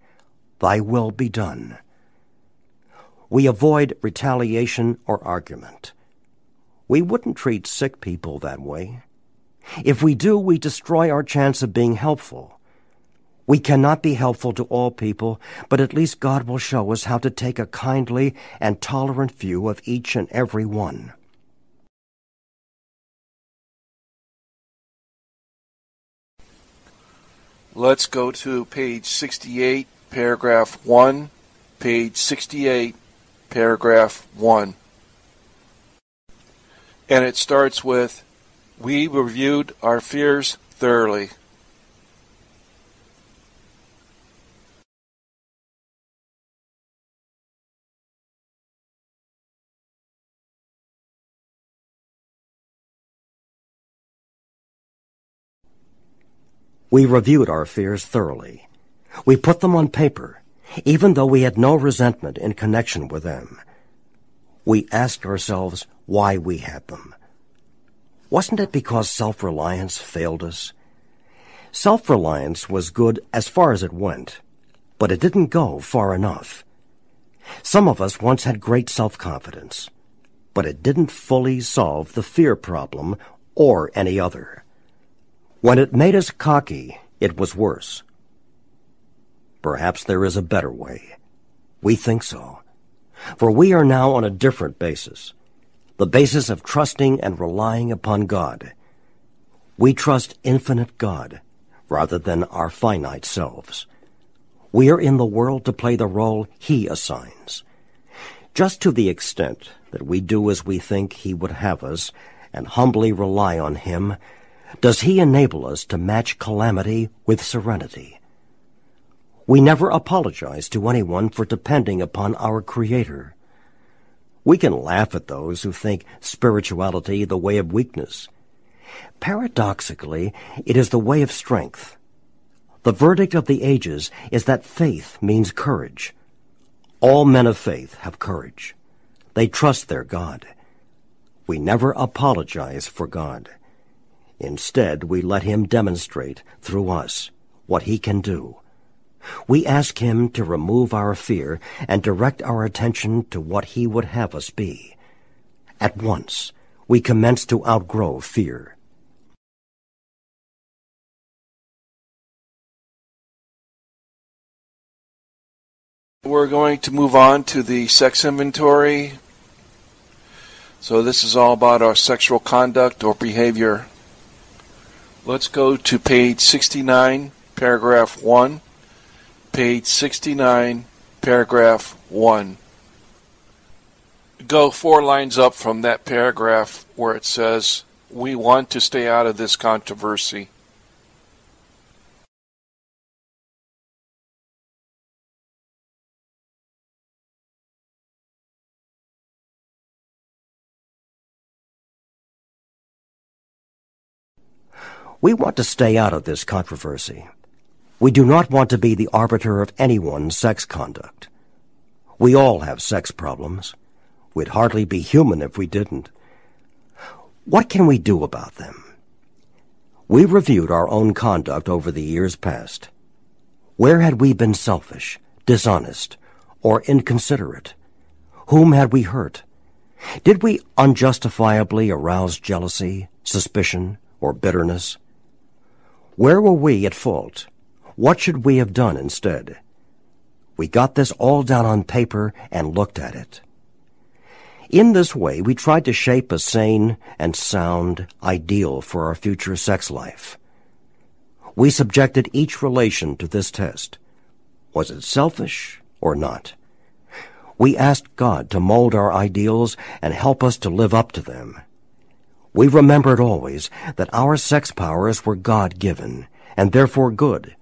Thy will be done. We avoid retaliation or argument. We wouldn't treat sick people that way. If we do, we destroy our chance of being helpful. We cannot be helpful to all people, but at least God will show us how to take a kindly and tolerant view of each and every one. Let's go to page 68, paragraph 1. Page 68, paragraph 1. And it starts with We reviewed our fears thoroughly. We reviewed our fears thoroughly. We put them on paper even though we had no resentment in connection with them. We asked ourselves why we had them. Wasn't it because self-reliance failed us? Self-reliance was good as far as it went, but it didn't go far enough. Some of us once had great self-confidence, but it didn't fully solve the fear problem or any other. When it made us cocky, it was worse. Perhaps there is a better way. We think so. For we are now on a different basis. The basis of trusting and relying upon God. We trust infinite God rather than our finite selves. We are in the world to play the role He assigns. Just to the extent that we do as we think He would have us and humbly rely on Him, does He enable us to match calamity with serenity. We never apologize to anyone for depending upon our Creator. We can laugh at those who think spirituality the way of weakness. Paradoxically, it is the way of strength. The verdict of the ages is that faith means courage. All men of faith have courage. They trust their God. We never apologize for God. Instead, we let Him demonstrate through us what He can do. We ask Him to remove our fear and direct our attention to what He would have us be. At once, we commence to outgrow fear. We're going to move on to the sex inventory. So, this is all about our sexual conduct or behavior. Let's go to page 69, paragraph 1 page 69, paragraph 1. Go four lines up from that paragraph where it says, We want to stay out of this controversy. We want to stay out of this controversy. We do not want to be the arbiter of anyone's sex conduct. We all have sex problems. We'd hardly be human if we didn't. What can we do about them? We reviewed our own conduct over the years past. Where had we been selfish, dishonest, or inconsiderate? Whom had we hurt? Did we unjustifiably arouse jealousy, suspicion, or bitterness? Where were we at fault? What should we have done instead? We got this all down on paper and looked at it. In this way, we tried to shape a sane and sound ideal for our future sex life. We subjected each relation to this test. Was it selfish or not? We asked God to mold our ideals and help us to live up to them. We remembered always that our sex powers were God-given and therefore good,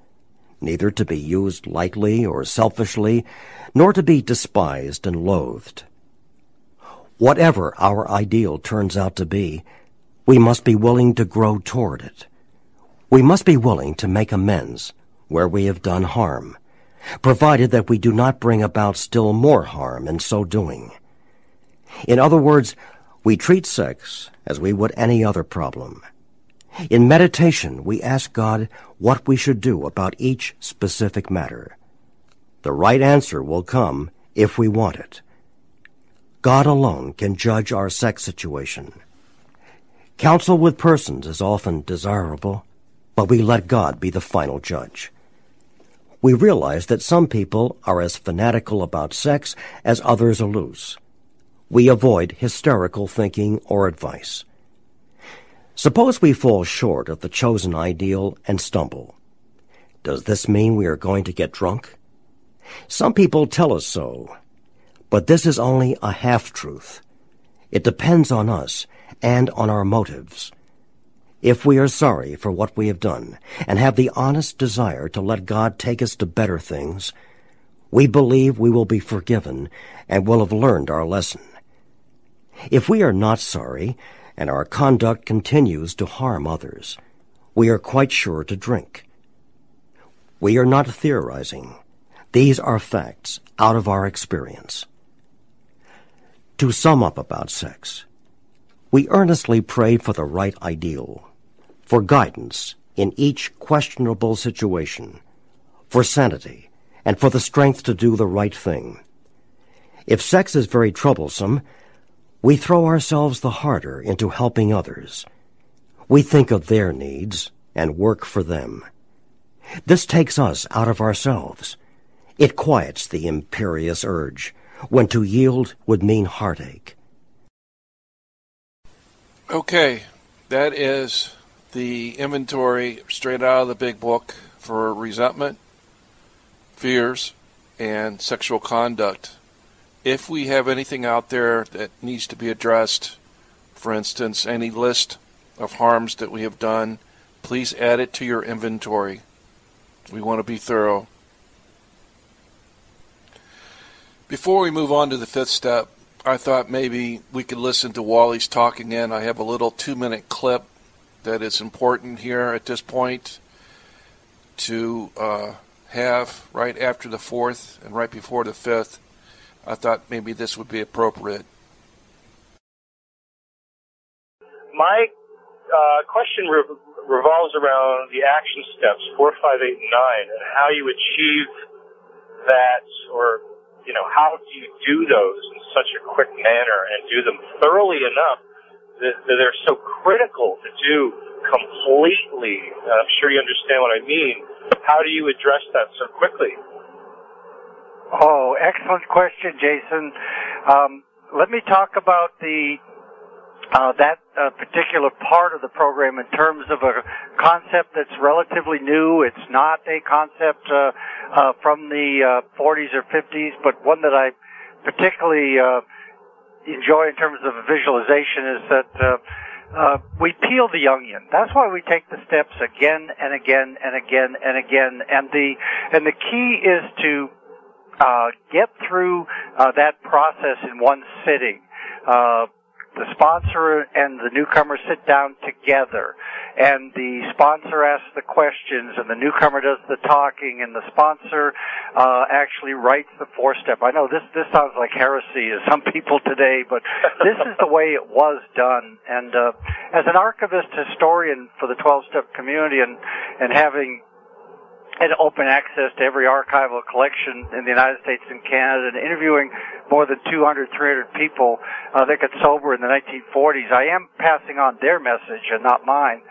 neither to be used lightly or selfishly, nor to be despised and loathed. Whatever our ideal turns out to be, we must be willing to grow toward it. We must be willing to make amends where we have done harm, provided that we do not bring about still more harm in so doing. In other words, we treat sex as we would any other problem, in meditation, we ask God what we should do about each specific matter. The right answer will come if we want it. God alone can judge our sex situation. Counsel with persons is often desirable, but we let God be the final judge. We realize that some people are as fanatical about sex as others are loose. We avoid hysterical thinking or advice. Suppose we fall short of the chosen ideal and stumble. Does this mean we are going to get drunk? Some people tell us so, but this is only a half-truth. It depends on us and on our motives. If we are sorry for what we have done and have the honest desire to let God take us to better things, we believe we will be forgiven and will have learned our lesson. If we are not sorry and our conduct continues to harm others, we are quite sure to drink. We are not theorizing. These are facts out of our experience. To sum up about sex, we earnestly pray for the right ideal, for guidance in each questionable situation, for sanity, and for the strength to do the right thing. If sex is very troublesome, we throw ourselves the harder into helping others. We think of their needs and work for them. This takes us out of ourselves. It quiets the imperious urge, when to yield would mean heartache. Okay, that is the inventory straight out of the big book for resentment, fears, and sexual conduct if we have anything out there that needs to be addressed, for instance, any list of harms that we have done, please add it to your inventory. We want to be thorough. Before we move on to the fifth step, I thought maybe we could listen to Wally's talking in. I have a little two minute clip that is important here at this point to uh, have right after the fourth and right before the fifth. I thought maybe this would be appropriate. My uh, question re- revolves around the action steps four, five, eight, and nine, and how you achieve that, or you know, how do you do those in such a quick manner and do them thoroughly enough that, that they're so critical to do completely? I'm sure you understand what I mean. How do you address that so quickly? Oh, excellent question, Jason. Um, let me talk about the uh, that uh, particular part of the program in terms of a concept that's relatively new. It's not a concept uh, uh from the 40s uh, or 50s, but one that I particularly uh, enjoy in terms of visualization is that we peel the onion. That's why we take the steps again and again and again and again. And the and the key is to get through that process in one sitting. Uh, the sponsor and the newcomer sit down together and the sponsor asks the questions and the newcomer does the talking and the sponsor uh, actually writes the four step i know this this sounds like heresy to some *laughs* people today but this is the way it was done and uh, as an archivist historian for the 12 step community and and having had open access to every archival collection in the United States and Canada and interviewing more than 200, 300 people uh, that got sober in the 1940s. I am passing on their message and not mine.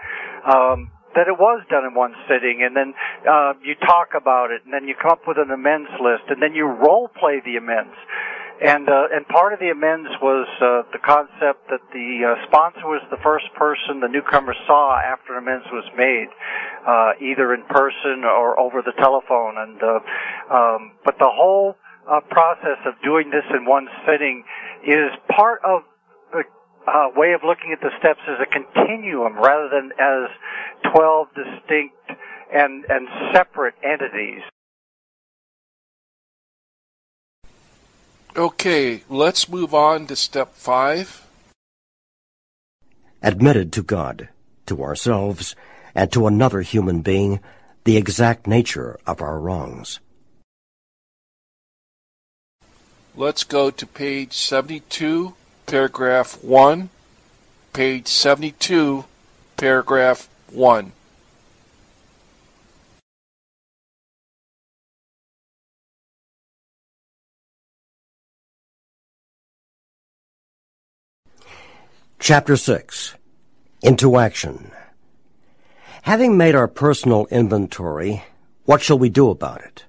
Um, that it was done in one sitting, and then uh, you talk about it, and then you come up with an amends list, and then you role play the amends. And uh, and part of the amends was uh, the concept that the uh, sponsor was the first person the newcomer saw after amends was made, uh, either in person or over the telephone. And uh, um, but the whole uh, process of doing this in one sitting is part of the way of looking at the steps as a continuum rather than as twelve distinct and and separate entities. Okay, let's move on to step five. Admitted to God, to ourselves, and to another human being the exact nature of our wrongs. Let's go to page 72, paragraph 1. Page 72, paragraph 1. Chapter 6 Into Action Having made our personal inventory, what shall we do about it?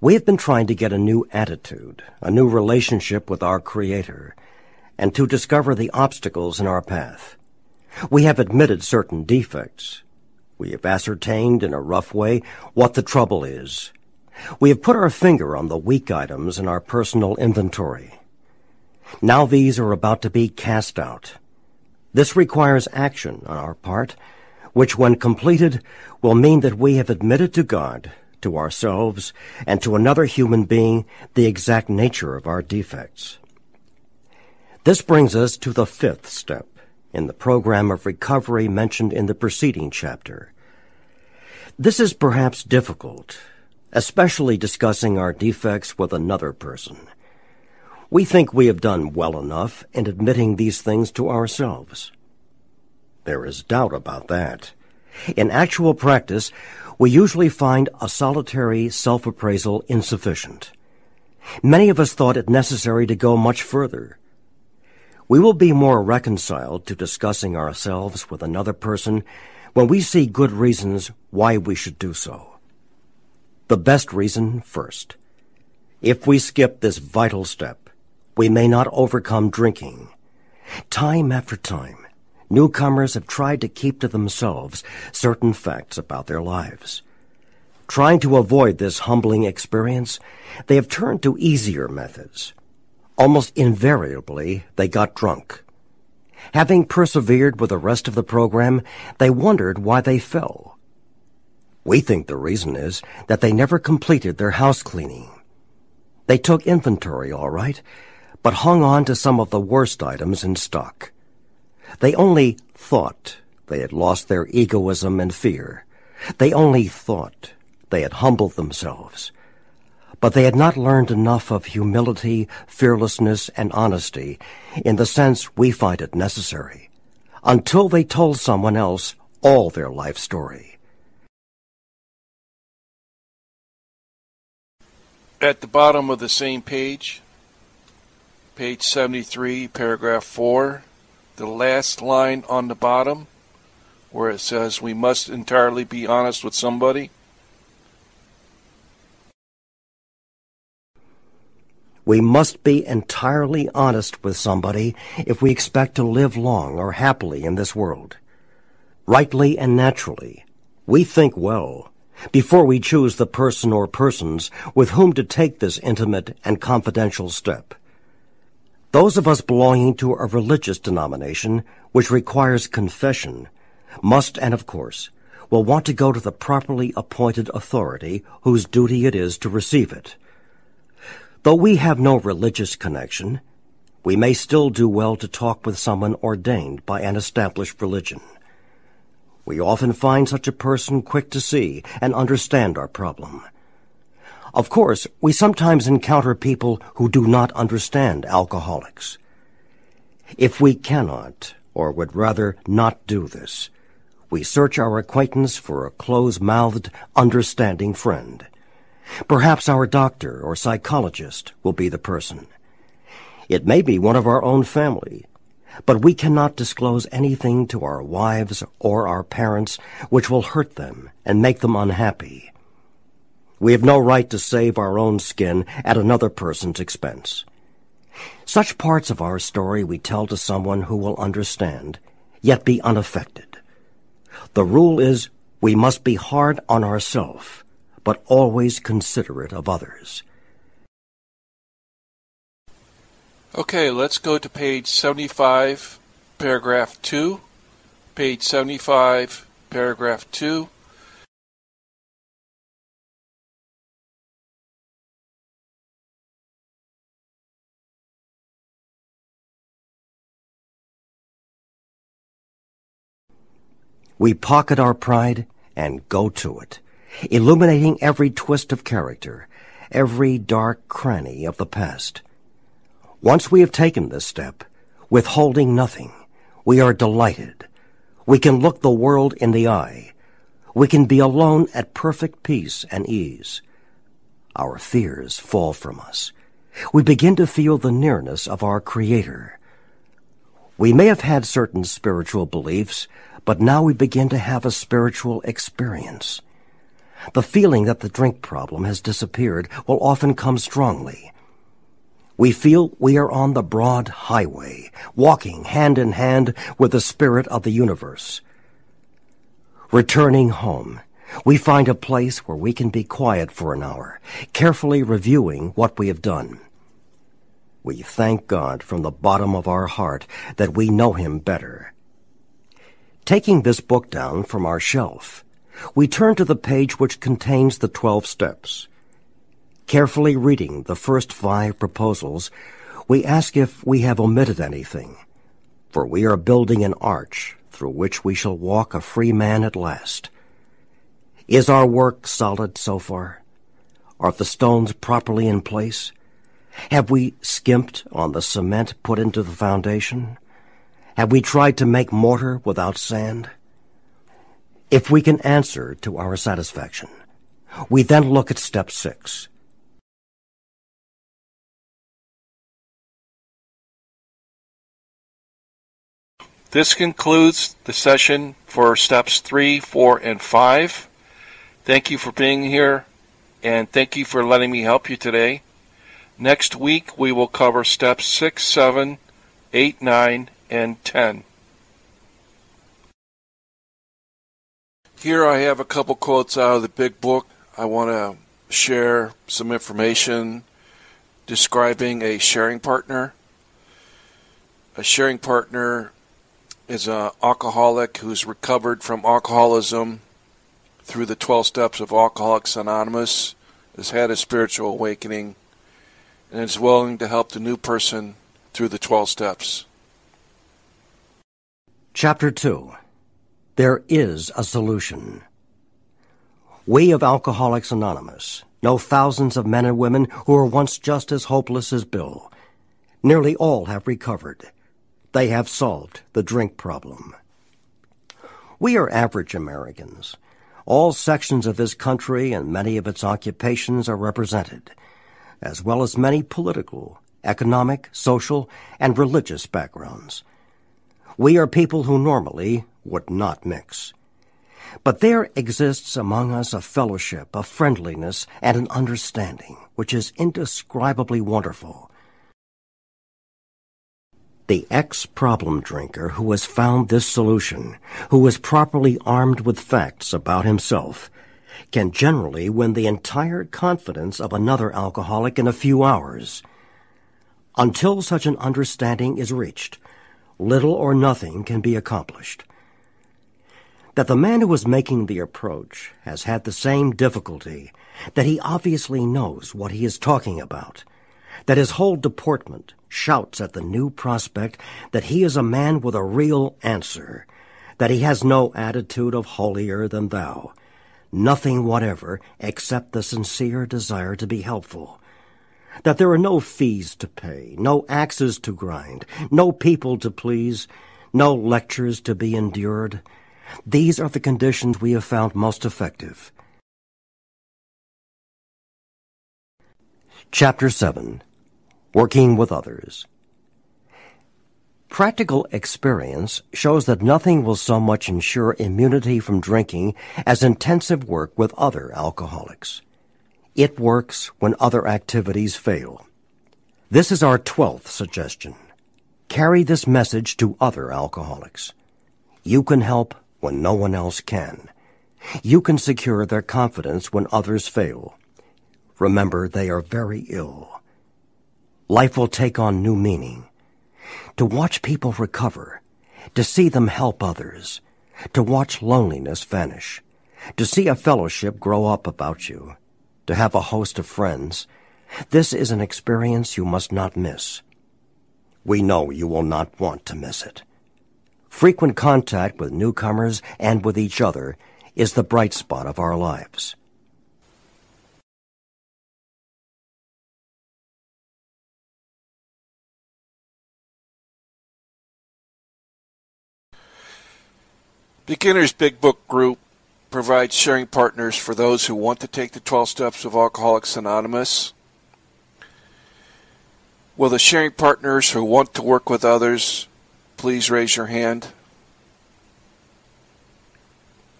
We have been trying to get a new attitude, a new relationship with our Creator, and to discover the obstacles in our path. We have admitted certain defects. We have ascertained in a rough way what the trouble is. We have put our finger on the weak items in our personal inventory. Now these are about to be cast out. This requires action on our part, which when completed will mean that we have admitted to God, to ourselves, and to another human being the exact nature of our defects. This brings us to the fifth step in the program of recovery mentioned in the preceding chapter. This is perhaps difficult, especially discussing our defects with another person. We think we have done well enough in admitting these things to ourselves. There is doubt about that. In actual practice, we usually find a solitary self-appraisal insufficient. Many of us thought it necessary to go much further. We will be more reconciled to discussing ourselves with another person when we see good reasons why we should do so. The best reason first. If we skip this vital step, we may not overcome drinking. Time after time, newcomers have tried to keep to themselves certain facts about their lives. Trying to avoid this humbling experience, they have turned to easier methods. Almost invariably, they got drunk. Having persevered with the rest of the program, they wondered why they fell. We think the reason is that they never completed their house cleaning. They took inventory all right, but hung on to some of the worst items in stock. They only thought they had lost their egoism and fear. They only thought they had humbled themselves. But they had not learned enough of humility, fearlessness, and honesty in the sense we find it necessary until they told someone else all their life story. At the bottom of the same page, page 73, paragraph 4, the last line on the bottom, where it says we must entirely be honest with somebody. We must be entirely honest with somebody if we expect to live long or happily in this world. Rightly and naturally, we think well before we choose the person or persons with whom to take this intimate and confidential step. Those of us belonging to a religious denomination which requires confession must and of course will want to go to the properly appointed authority whose duty it is to receive it. Though we have no religious connection, we may still do well to talk with someone ordained by an established religion. We often find such a person quick to see and understand our problem. Of course, we sometimes encounter people who do not understand alcoholics. If we cannot, or would rather not do this, we search our acquaintance for a close-mouthed, understanding friend. Perhaps our doctor or psychologist will be the person. It may be one of our own family, but we cannot disclose anything to our wives or our parents which will hurt them and make them unhappy. We have no right to save our own skin at another person's expense. Such parts of our story we tell to someone who will understand, yet be unaffected. The rule is we must be hard on ourselves but always considerate of others. Okay, let's go to page 75, paragraph 2. Page 75, paragraph 2. We pocket our pride and go to it illuminating every twist of character, every dark cranny of the past. Once we have taken this step, withholding nothing, we are delighted. We can look the world in the eye. We can be alone at perfect peace and ease. Our fears fall from us. We begin to feel the nearness of our Creator. We may have had certain spiritual beliefs, but now we begin to have a spiritual experience. The feeling that the drink problem has disappeared will often come strongly. We feel we are on the broad highway, walking hand in hand with the spirit of the universe. Returning home, we find a place where we can be quiet for an hour, carefully reviewing what we have done. We thank God from the bottom of our heart that we know Him better. Taking this book down from our shelf, we turn to the page which contains the twelve steps. Carefully reading the first five proposals, we ask if we have omitted anything, for we are building an arch through which we shall walk a free man at last. Is our work solid so far? Are the stones properly in place? Have we skimped on the cement put into the foundation? Have we tried to make mortar without sand? If we can answer to our satisfaction, we then look at step six. This concludes the session for steps three, four, and five. Thank you for being here, and thank you for letting me help you today. Next week, we will cover steps six, seven, eight, nine, and 10. Here I have a couple quotes out of the big book. I want to share some information describing a sharing partner. A sharing partner is an alcoholic who's recovered from alcoholism through the 12 steps of Alcoholics Anonymous, has had a spiritual awakening, and is willing to help the new person through the 12 steps. Chapter 2 There is a solution. We of Alcoholics Anonymous know thousands of men and women who were once just as hopeless as Bill. Nearly all have recovered. They have solved the drink problem. We are average Americans. All sections of this country and many of its occupations are represented, as well as many political, economic, social, and religious backgrounds. We are people who normally would not mix. But there exists among us a fellowship, a friendliness, and an understanding which is indescribably wonderful. The ex-problem drinker who has found this solution, who is properly armed with facts about himself, can generally win the entire confidence of another alcoholic in a few hours. Until such an understanding is reached, little or nothing can be accomplished. That the man who is making the approach has had the same difficulty, that he obviously knows what he is talking about, that his whole deportment shouts at the new prospect that he is a man with a real answer, that he has no attitude of holier than thou, nothing whatever except the sincere desire to be helpful, that there are no fees to pay, no axes to grind, no people to please, no lectures to be endured. These are the conditions we have found most effective. Chapter 7 Working with Others Practical experience shows that nothing will so much ensure immunity from drinking as intensive work with other alcoholics. It works when other activities fail. This is our twelfth suggestion. Carry this message to other alcoholics. You can help when no one else can. You can secure their confidence when others fail. Remember, they are very ill life will take on new meaning. To watch people recover, to see them help others, to watch loneliness vanish, to see a fellowship grow up about you, to have a host of friends, this is an experience you must not miss. We know you will not want to miss it. Frequent contact with newcomers and with each other is the bright spot of our lives. Beginner's Big Book Group provides sharing partners for those who want to take the 12 steps of Alcoholics Anonymous. Will the sharing partners who want to work with others please raise your hand?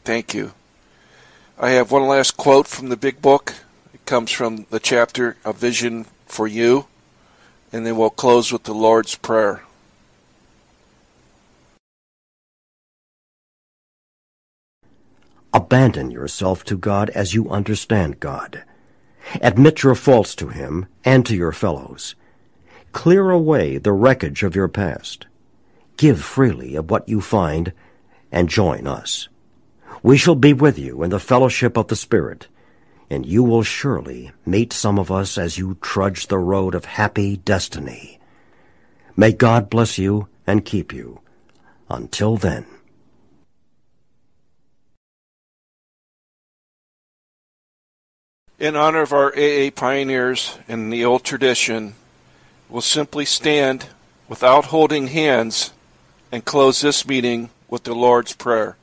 Thank you. I have one last quote from the Big Book. It comes from the chapter A Vision for You, and then we'll close with the Lord's Prayer. Abandon yourself to God as you understand God. Admit your faults to Him and to your fellows. Clear away the wreckage of your past. Give freely of what you find and join us. We shall be with you in the fellowship of the Spirit, and you will surely meet some of us as you trudge the road of happy destiny. May God bless you and keep you. Until then. In honor of our AA pioneers in the old tradition, we'll simply stand without holding hands and close this meeting with the Lord's Prayer.